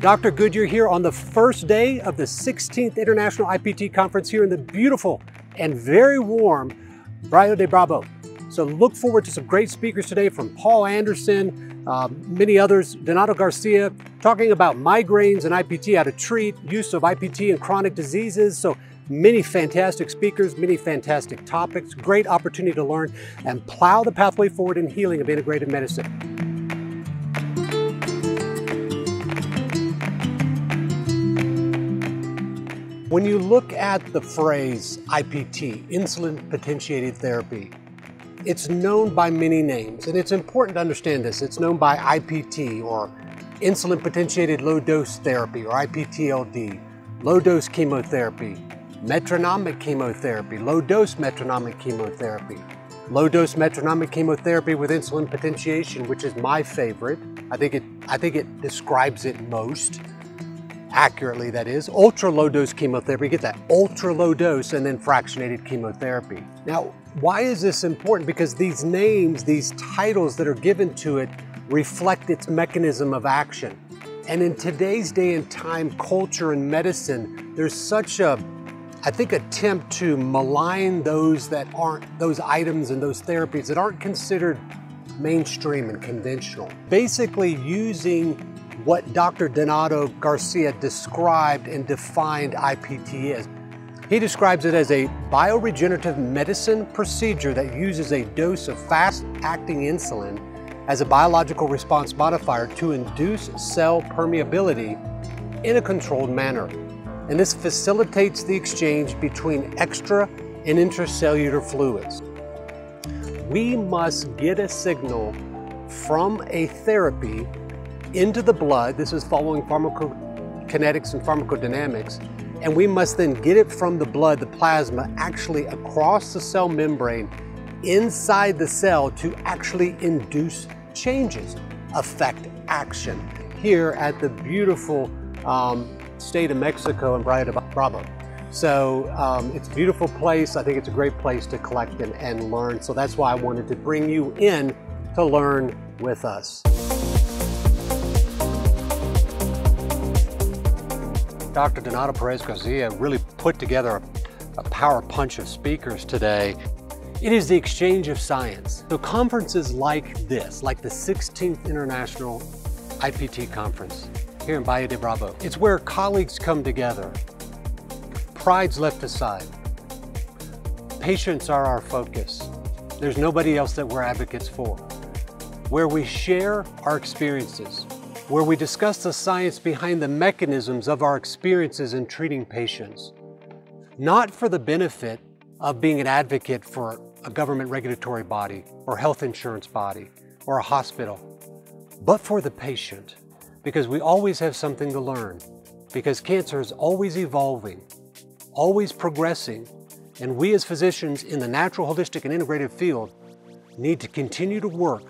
Dr. Goodyear here on the first day of the 16th International IPT Conference here in the beautiful and very warm Valle de Bravo. So look forward to some great speakers today from Paul Anderson, uh, many others, Donato Garcia, talking about migraines and IPT, how to treat, use of IPT in chronic diseases. So many fantastic speakers, many fantastic topics, great opportunity to learn and plow the pathway forward in healing of integrated medicine. When you look at the phrase IPT, insulin potentiated therapy, it's known by many names, and it's important to understand this. It's known by IPT or insulin potentiated low dose therapy or IPTLD, low dose chemotherapy, metronomic chemotherapy, low dose metronomic chemotherapy, low dose metronomic chemotherapy with insulin potentiation, which is my favorite. I think it, I think it describes it most accurately, that is, ultra low dose chemotherapy, get that ultra low dose and then fractionated chemotherapy. Now, why is this important? Because these names, these titles that are given to it reflect its mechanism of action. And in today's day and time, culture and medicine, there's such a, I think, attempt to malign those that aren't, those items and those therapies that aren't considered mainstream and conventional. Basically using what Dr. Donato Garcia described and defined IPT as. He describes it as a bioregenerative medicine procedure that uses a dose of fast-acting insulin as a biological response modifier to induce cell permeability in a controlled manner. And this facilitates the exchange between extra and intracellular fluids. We must get a signal from a therapy into the blood. This is following pharmacokinetics and pharmacodynamics. And we must then get it from the blood, the plasma, actually across the cell membrane inside the cell to actually induce changes, affect action here at the beautiful um, state of Mexico and Valle de Bravo. So um, it's a beautiful place. I think it's a great place to collect and, and learn. So that's why I wanted to bring you in to learn with us. Dr. Donato Perez Garcia really put together a, power punch of speakers today. It is the exchange of science. So conferences like this, like the 16th International IPT Conference here in Valle de Bravo, it's where colleagues come together. Pride's left aside. Patients are our focus. There's nobody else that we're advocates for. Where we share our experiences, where we discuss the science behind the mechanisms of our experiences in treating patients, not for the benefit of being an advocate for a government regulatory body or health insurance body or a hospital, but for the patient, because we always have something to learn, because cancer is always evolving, always progressing, and we as physicians in the natural, holistic, and integrative field need to continue to work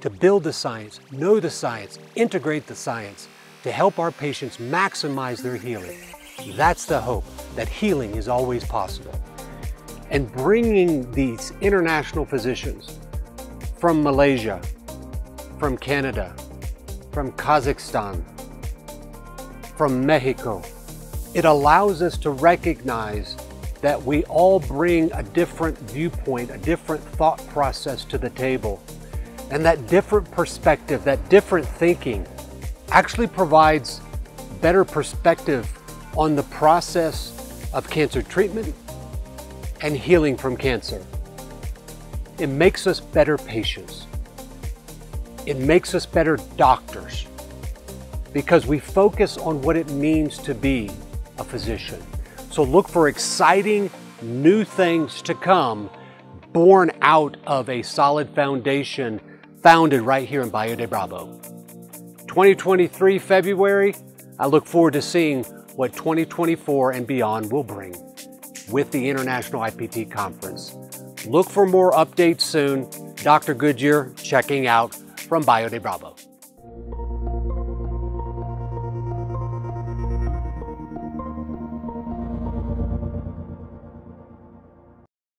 to build the science, know the science, integrate the science to help our patients maximize their healing. That's the hope, that healing is always possible. And bringing these international physicians from Malaysia, from Canada, from Kazakhstan, from Mexico, it allows us to recognize that we all bring a different viewpoint, a different thought process to the table and that different perspective, that different thinking actually provides better perspective on the process of cancer treatment and healing from cancer. It makes us better patients. It makes us better doctors because we focus on what it means to be a physician. So look for exciting new things to come born out of a solid foundation founded right here in Valle de Bravo. 2023 February, I look forward to seeing what 2024 and beyond will bring with the International IPT Conference. Look for more updates soon. Dr. Goodyear checking out from Valle de Bravo.